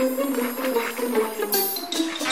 ちょっときいて。